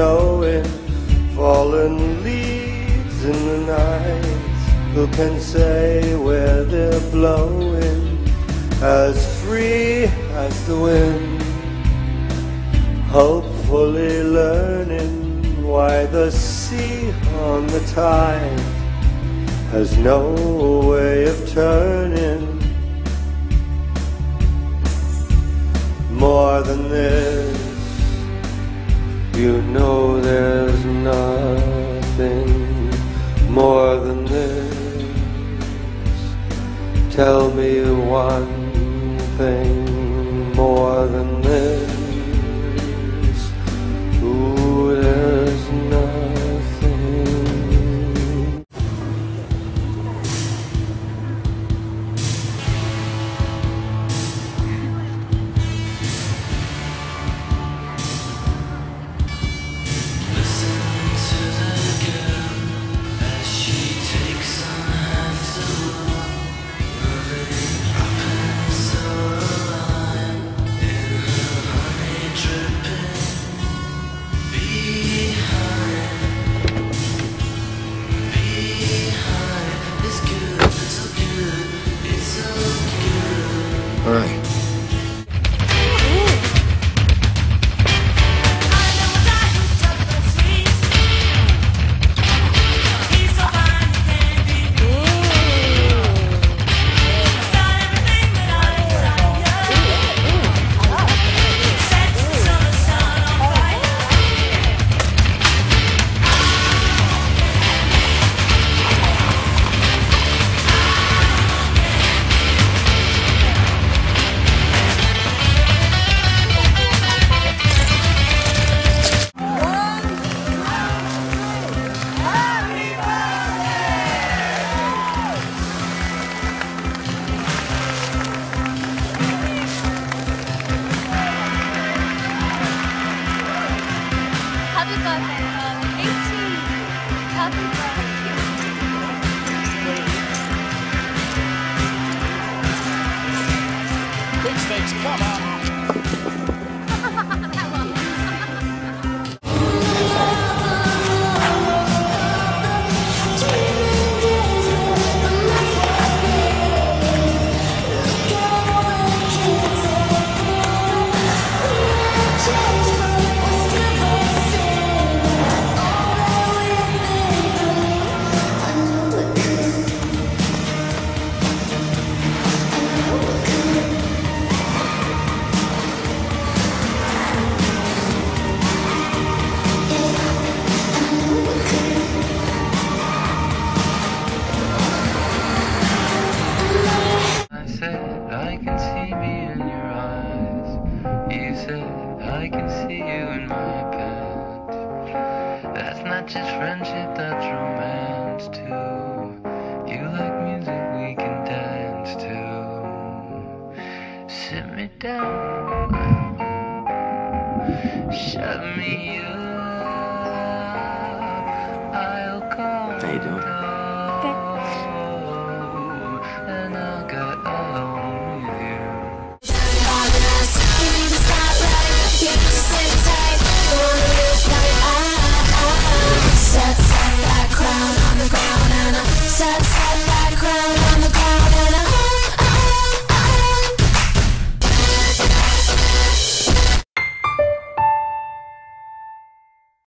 snowing, fallen leaves in the night. Who can say where they're blowing? As free as the wind, hopefully learning why the sea on the tide has no way of turning. More than this, you know there's nothing more than this. Tell me one thing more than this. All right. I can see you in my pants. That's not just friendship, that's romance too. You like music we can dance to. Sit me down, shut me up. I'll calm How you doing?